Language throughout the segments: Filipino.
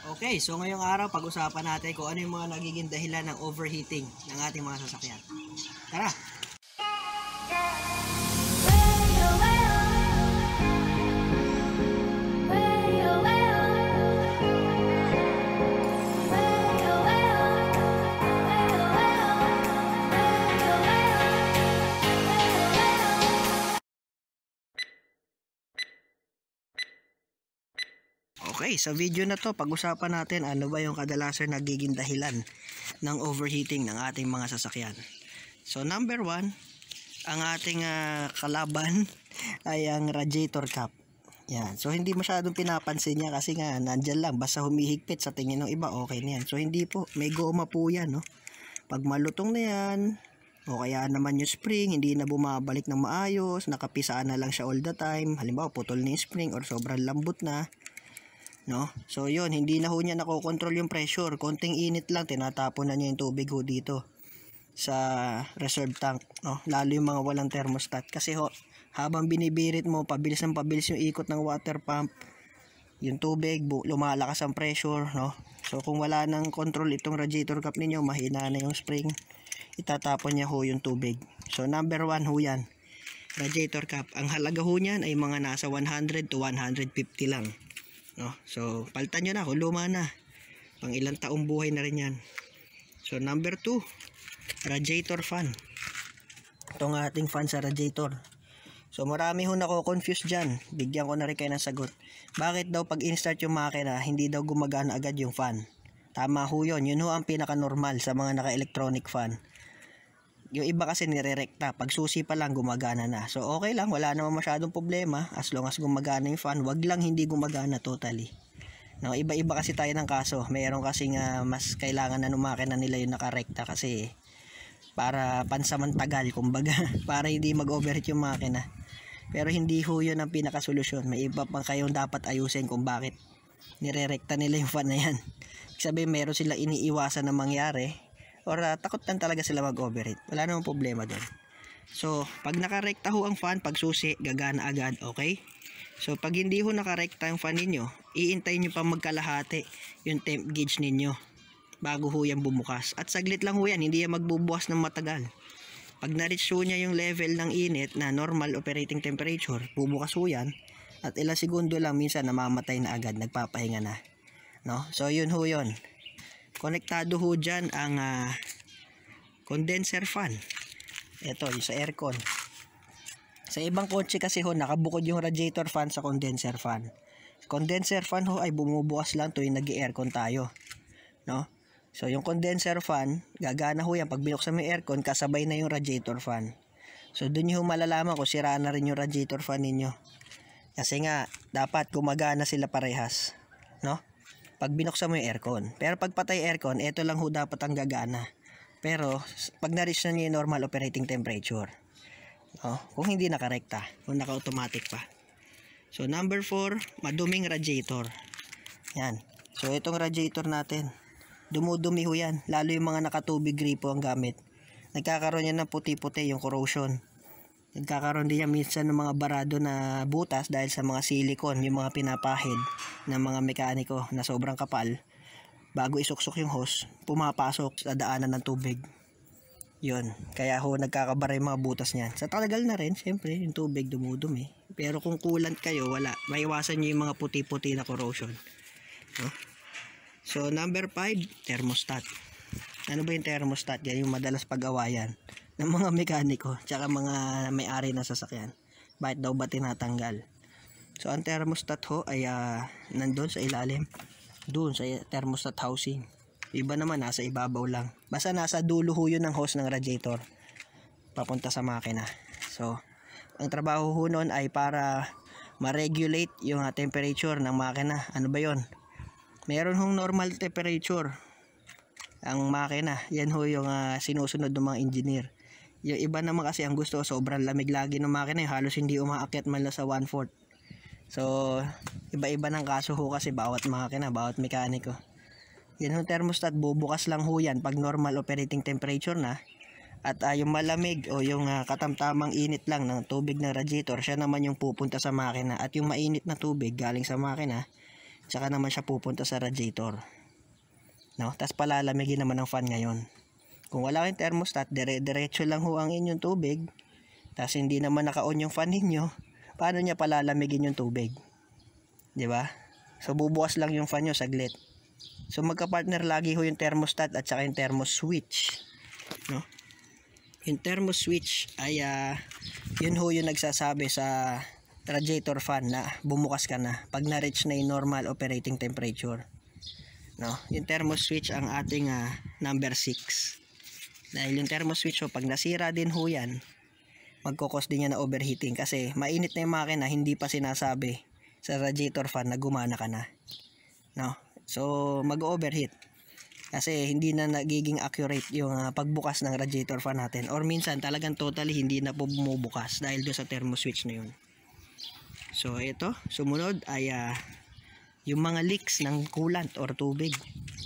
Okay, so ngayong araw pag-usapan natin kung ano yung mga nagiging dahilan ng overheating ng ating mga sasakyan. Tara! Okay, sa video na to, pag-usapan natin ano ba yung kadalasan nagiging dahilan ng overheating ng ating mga sasakyan. So number one, ang ating ah, kalaban ay ang radiator cap. Yan. So hindi masyadong pinapansin niya kasi nga nandyan lang basta humihigpit sa tingin ng iba okay na yan. So hindi po, may goma po yan no. Pag malutong na yan, o kaya naman yung spring, hindi na bumabalik ng maayos, nakapisaan na lang siya all the time. Halimbawa, putol na yung spring or sobrang lambot na no? So yun, hindi na ho niya nakokontrol yung pressure. Konting init lang, tinatapon na niya yung tubig ho dito sa reserve tank, no? Lalo yung mga walang thermostat kasi ho, habang binibirit mo, pabilis ng pabilis yung ikot ng water pump, yung tubig, lumalakas ang pressure, no? So kung wala nang control itong radiator cap ninyo, mahina na yung spring, itatapon niya ho yung tubig. So number one ho yan, radiator cap. Ang halaga ho niyan ay mga nasa 100 to 150 lang. No? So, paltan nyo na kung luma na. Pang ilang taong buhay na rin yan. So, number 2, radiator fan. Itong ating fan sa radiator. So, marami ho nako-confuse dyan. Bigyan ko na rin kayo ng sagot. Bakit daw pag in-start yung makina, hindi daw gumagana agad yung fan? Tama ho yun. Yun ho ang pinaka-normal sa mga naka-electronic fan. Yung iba kasi nire-rekta. Pag susi pa lang, gumagana na. So, okay lang. Wala naman masyadong problema. As long as gumagana yung fan, wag lang hindi gumagana totally. No, iba-iba kasi tayo ng kaso. Mayroon kasi nga mas kailangan na numakina nila yung nakarekta kasi para pansamantagal, kumbaga, para hindi mag-overheat yung makina. Pero hindi ho yun ang pinakasolusyon. May iba pang kayong dapat ayusin kung bakit nirerekta nila yung fan na yan. Sabihin, meron sila iniiwasan na mangyari or ah, takot lang talaga sila mag-overheat. Wala namang problema doon. So, pag nakarekta ho ang fan, pag susi, gagana agad, okay? So, pag hindi ho nakarekta ang fan ninyo, iintay nyo pa magkalahati yung temp gauge ninyo bago ho yan bumukas. At saglit lang ho yan, hindi yan magbubukas ng matagal. Pag na-reach niya yung level ng init na normal operating temperature, bubukas ho yan. At ilang segundo lang minsan namamatay na agad, nagpapahinga na. No? So, yun ho yun. Konektado ho dyan ang ah, condenser fan. Ito, yung sa aircon. Sa ibang kotse kasi ho, nakabukod yung radiator fan sa condenser fan. Condenser fan ho ay bumubukas lang tuwing nag aircon tayo. No? So, yung condenser fan, gagana ho yan. Pag binuksan mo yung aircon, kasabay na yung radiator fan. So, dun ho malalaman kung sira na rin yung radiator fan ninyo. Kasi nga, dapat gumagana sila parehas. No? Pag binuksan mo yung aircon. Pero pag patay aircon, ito lang ho dapat ang gagana. Pero, pag na-reach na niya yung normal operating temperature. No? Kung hindi nakarekta, kung naka-automatic pa. So, number 4, maduming radiator. Yan. So, itong radiator natin, dumudumi ho yan. Lalo yung mga nakatubig gripo ang gamit. Nagkakaroon yan ng puti-puti yung corrosion. Nagkakaroon din yan minsan ng mga barado na butas dahil sa mga silicone, yung mga pinapahid ng mga mekaniko na sobrang kapal. Bago isuksok yung hose, pumapasok sa daanan ng tubig. Yun. Kaya ho nagkakabara yung mga butas niyan. Sa tagal na rin, syempre, yung tubig dumudumi. Pero kung coolant kayo, wala. Maiwasan nyo yung mga puti-puti na corrosion. No? So, number 5, thermostat. Ano ba yung thermostat? Yan yung madalas pag-awayan ng mga mekaniko tsaka mga may-ari ng sasakyan. Bakit daw ba tinatanggal? So, ang thermostat ho ay ah, nandun sa ilalim. Doon sa thermostat housing. Iba naman, nasa ibabaw lang. Basta nasa dulo ho yun ng hose ng radiator. Papunta sa makina. So, ang trabaho ho nun ay para ma-regulate yung ah, temperature ng makina. Ano ba yon? Meron hong normal temperature ang makina. Yan ho yung ah, sinusunod ng mga engineer. Yung iba naman kasi ang gusto, sobrang lamig lagi ng makina. Yung halos hindi umaakyat man lang sa 1/4. So, iba-iba ng kaso ho kasi bawat makina, bawat mekaniko. Yan yung thermostat, bubukas lang ho yan pag normal operating temperature na. At ah, yung malamig o yung ah, katamtamang init lang ng tubig ng radiator, siya naman yung pupunta sa makina. At yung mainit na tubig galing sa makina, tsaka naman siya pupunta sa radiator. No? Tapos palalamigin naman ng fan ngayon. Kung wala kayong thermostat, dire-diretso lang ho ang inyong tubig. Tapos hindi naman naka-on yung fan ninyo. Paano niya palalamigin yung tubig? 'Di ba? So bubukas lang yung fan nyo saglit. So magka-partner lagi ho yung thermostat at saka yung thermos switch. No? Yung thermos switch ay uh, yun ho yung nagsasabi sa radiator fan na bumukas ka na pag na-reach na yung normal operating temperature. No? Yung thermos switch ang ating uh, number 6. Dahil yung thermos switch ho, pag nasira din ho yan, magkukos din yan na overheating kasi mainit na yung makina, hindi pa sinasabi sa radiator fan na gumana ka na. No? So, mag-overheat. Kasi hindi na nagiging accurate yung uh, pagbukas ng radiator fan natin. Or minsan talagang totally hindi na po bumubukas dahil doon sa thermo switch na yun. So, ito. Sumunod ay uh, yung mga leaks ng coolant or tubig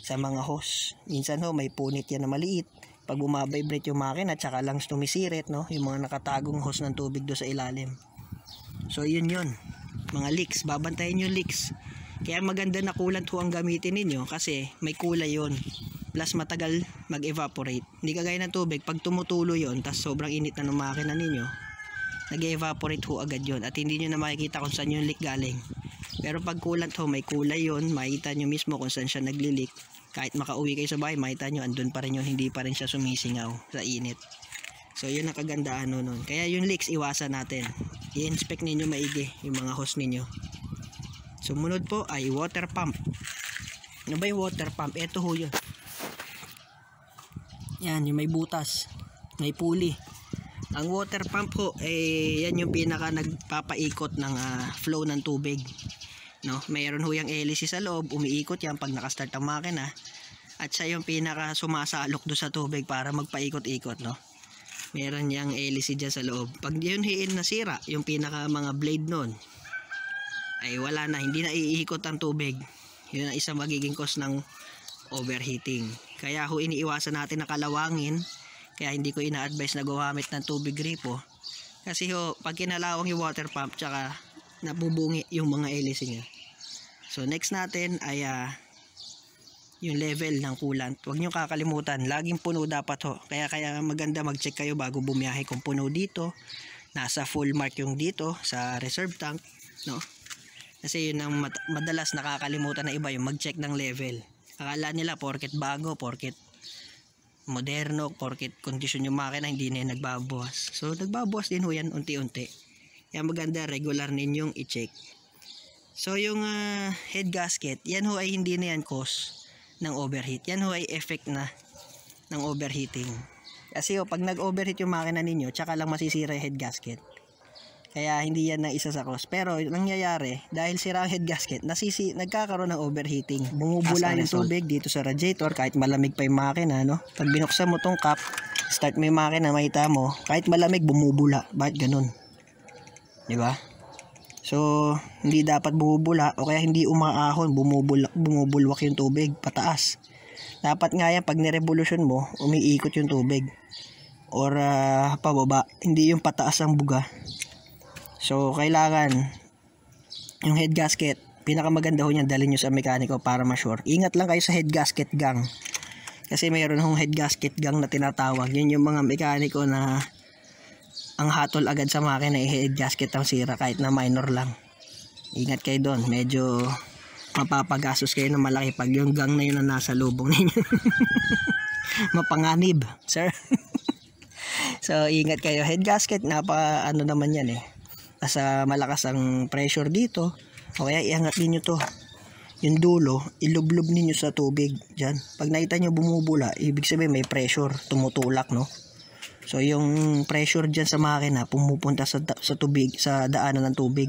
sa mga hose. Minsan ho, may punit yan na maliit pag bumabibrate yung makina at saka lang sumisirit no? Yung mga nakatagong hose ng tubig do sa ilalim. So yun yun. Mga leaks. Babantayan yung leaks. Kaya maganda na coolant ho ang gamitin ninyo kasi may kulay yon plus matagal mag-evaporate. Hindi kagaya ng tubig pag tumutulo yon tas sobrang init na ng makina ninyo nag-evaporate ho agad yon at hindi nyo na makikita kung saan yung leak galing. Pero pag coolant ho may kulay yon makikita nyo mismo kung saan siya nagli-leak kahit makauwi kayo sa bahay makita nyo andun pa rin yun hindi pa rin siya sumisingaw sa init. So yun ang kagandaan no nun. Kaya yung leaks iwasan natin. I-inspect ninyo maigi yung mga hose ninyo. Sumunod po ay water pump. Ano ba yung water pump? Ito ho yun. Yan yung may butas. May pulley. Ang water pump ho eh yan yung pinaka nagpapaikot ng uh, flow ng tubig no? Mayroon ho yung hélice sa loob umiikot yan pag nakastart ang makina. At siya yung pinaka sumasalok do sa tubig para magpaikot-ikot no? Meron yang hélice dyan sa loob. Pag yun hiin nasira yung pinaka mga blade nun ay wala na hindi na iikot ang tubig. Yun ang isang magiging cause ng overheating. Kaya ho iniiwasan natin na kalawangin kaya hindi ko ina-advise na gumamit ng tubig gripo. Kasi ho pag kinalawang yung water pump tsaka nabubungi yung mga hélice niya So next natin ay uh, yung level ng coolant. Huwag nyo kakalimutan, laging puno dapat ho. Kaya kaya maganda mag-check kayo bago bumiyahe kung puno dito. Nasa full mark yung dito sa reserve tank, no? Kasi yun ang mad madalas nakakalimutan na iba yung mag-check ng level. Akala nila porket bago, porket moderno, porket kondisyon yung makina hindi na nagbabawas. So nagbabawas din ho yan unti-unti. Kaya maganda regular ninyong i-check. So yung uh, head gasket, yan ho ay hindi na yan cause ng overheat. Yan ho ay effect na ng overheating. Kasi ho, pag nag-overheat yung makina ninyo, tsaka lang masisira yung head gasket. Kaya hindi yan na isa sa cause. Pero nangyayari, dahil sira ang head gasket, nasisi, nagkakaroon ng overheating. Bumubula yung tubig dito sa radiator kahit malamig pa yung makina. No? Pag binuksan mo tong cap, start mo yung makina, makita mo, kahit malamig, bumubula. Bakit ganun? Di ba? So, hindi dapat bumubula o kaya hindi umaahon, bumubulak, bumubulwak yung tubig pataas. Dapat nga yan, pag nirevolusyon mo, umiikot yung tubig. Or uh, pababa, hindi yung pataas ang buga. So, kailangan yung head gasket, pinakamaganda ho niyan dalhin nyo sa mekaniko para ma-sure. Ingat lang kayo sa head gasket gang. Kasi mayroon hong head gasket gang na tinatawag. Yun yung mga mekaniko na ang hatol agad sa makina ay head gasket ang sira kahit na minor lang. Ingat kayo doon. Medyo mapapagastos kayo ng malaki pag yung gang na yun na nasa lubong ninyo. Mapanganib sir. So ingat kayo. Head gasket napa ano naman yan eh. Nasa malakas ang pressure dito. O kaya iangat ninyo to. Yung dulo ilublob ninyo sa tubig. Dyan pag nakita nyo bumubula ibig sabihin may pressure tumutulak no So yung pressure diyan sa makina pumupunta sa sa tubig sa daanan ng tubig.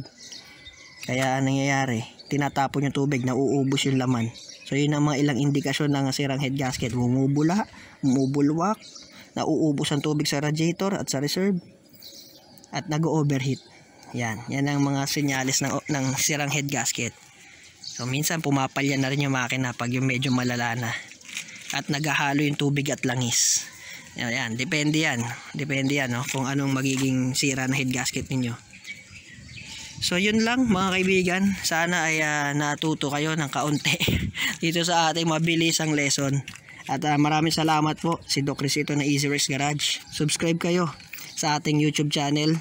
Kaya anong nangyayari, tinatapon yung tubig, nauubos yung laman. So yun ang mga ilang indikasyon ng sirang head gasket, bumubula, bumubulwak, nauubos ang tubig sa radiator at sa reserve at nag-overheat. Yan, yan ang mga senyales ng ng sirang head gasket. So minsan pumapalya na rin yung makina pag yung medyo malala na at naghahalo yung tubig at langis. Yan, yan. Depende yan. Depende yan, no? Kung anong magiging sira na head gasket ninyo. So yun lang mga kaibigan, sana ay ah, natuto kayo ng kaunti dito sa ating mabilisang lesson. At ah, maraming salamat po si Doc Risito ng Easy Rex Garage. Subscribe kayo sa ating YouTube channel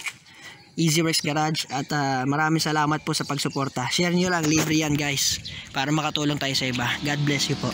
Easy Rex Garage at ah, maraming salamat po sa pagsuporta. Share nyo lang, libre yan guys para makatulong tayo sa iba. God bless you po.